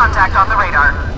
contact on the radar.